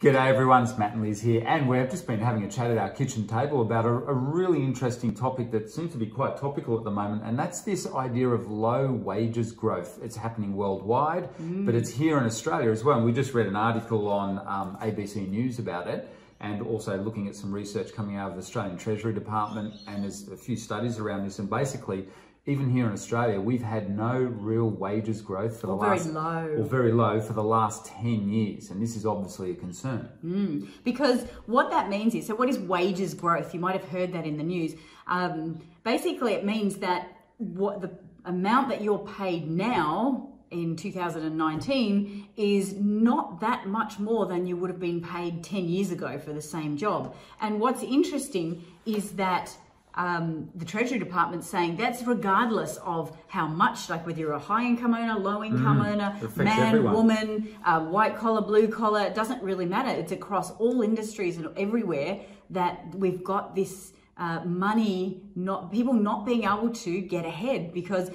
G'day everyone, it's Matt and Liz here, and we've just been having a chat at our kitchen table about a, a, really interesting topic that seems to be quite topical at the moment, and that's this idea of low wages growth. It's happening worldwide, mm. but it's here in Australia as well. And we just read an article on um, ABC News about it, and also looking at some research coming out of the Australian Treasury Department, and there's a few studies around this, and basically even here in Australia, we've had no real wages growth for the or last very low. or very low for the last 10 years. And this is obviously a concern. Mm, because what that means is, so what is wages growth? You might have heard that in the news. Um, basically, it means that what the amount that you're paid now in 2019 is not that much more than you would have been paid 10 years ago for the same job. And what's interesting is that um, the Treasury Department saying that's regardless of how much, like whether you're a high income owner, low income mm, earner, man, everyone. woman, uh, white collar, blue collar, it doesn't really matter. It's across all industries and everywhere that we've got this uh, money, not people not being able to get ahead because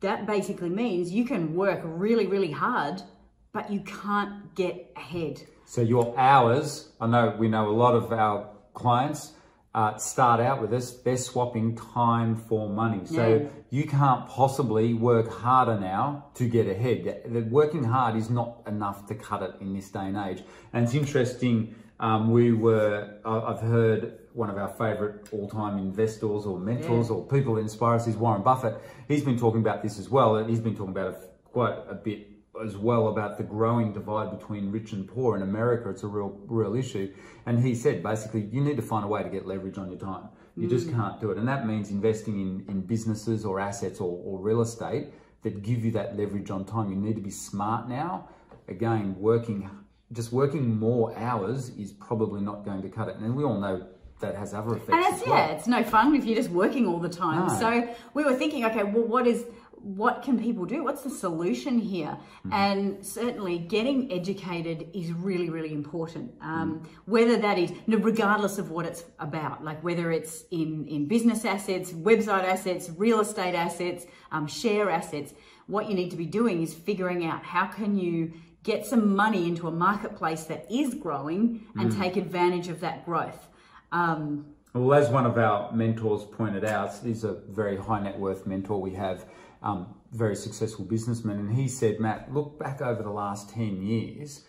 that basically means you can work really, really hard, but you can't get ahead. So your hours, I know we know a lot of our clients uh, start out with this, they're swapping time for money. So yeah. you can't possibly work harder now to get ahead. The working hard is not enough to cut it in this day and age. And it's interesting, um, we were, I've heard one of our favorite all-time investors or mentors yeah. or people that inspire us is Warren Buffett. He's been talking about this as well. And he's been talking about it quite a bit as well about the growing divide between rich and poor in America. It's a real, real issue. And he said basically, you need to find a way to get leverage on your time. You mm. just can't do it. And that means investing in, in businesses or assets or, or real estate that give you that leverage on time. You need to be smart now. Again, working, just working more hours is probably not going to cut it. And we all know that has other effects. And it's, well. yeah, it's no fun if you're just working all the time. No. So we were thinking, okay, well, what is what can people do? What's the solution here? Mm. And certainly getting educated is really, really important. Um, mm. Whether that is, regardless of what it's about, like whether it's in, in business assets, website assets, real estate assets, um, share assets, what you need to be doing is figuring out how can you get some money into a marketplace that is growing and mm. take advantage of that growth. Um, well, as one of our mentors pointed out, he's a very high net worth mentor we have um, very successful businessman. And he said, Matt, look back over the last 10 years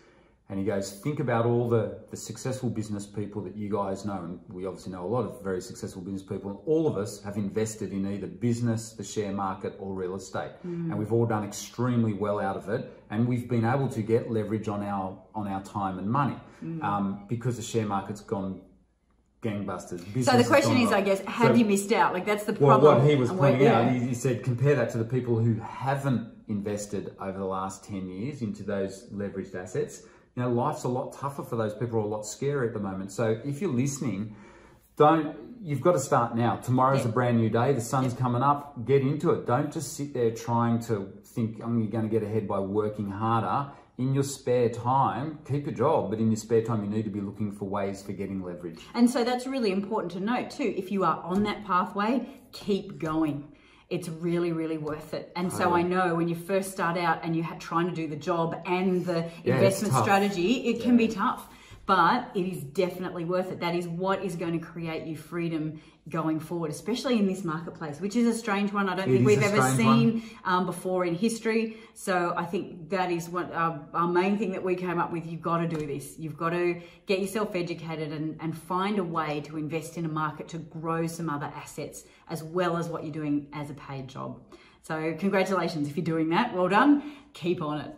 and he goes, think about all the, the successful business people that you guys know. And we obviously know a lot of very successful business people. And all of us have invested in either business, the share market, or real estate. Mm. And we've all done extremely well out of it. And we've been able to get leverage on our on our time and money mm. um, because the share market's gone gangbusters. Business so the question is, I guess, have so, you missed out? Like that's the problem. Well, what he was pointing out, he, he said, compare that to the people who haven't invested over the last 10 years into those leveraged assets. You know, life's a lot tougher for those people, or a lot scarier at the moment. So if you're listening, don't, you've got to start now. Tomorrow's yeah. a brand new day. The sun's yeah. coming up. Get into it. Don't just sit there trying to think, I'm going to get ahead by working harder in your spare time, keep a job, but in your spare time, you need to be looking for ways for getting leverage. And so that's really important to note too. If you are on that pathway, keep going. It's really, really worth it. And so I know when you first start out and you're trying to do the job and the yeah, investment strategy, it can be tough but it is definitely worth it. That is what is going to create you freedom going forward, especially in this marketplace, which is a strange one. I don't it think we've ever seen um, before in history. So I think that is what our, our, main thing that we came up with. You've got to do this. You've got to get yourself educated and, and find a way to invest in a market to grow some other assets as well as what you're doing as a paid job. So congratulations if you're doing that. Well done. Keep on it.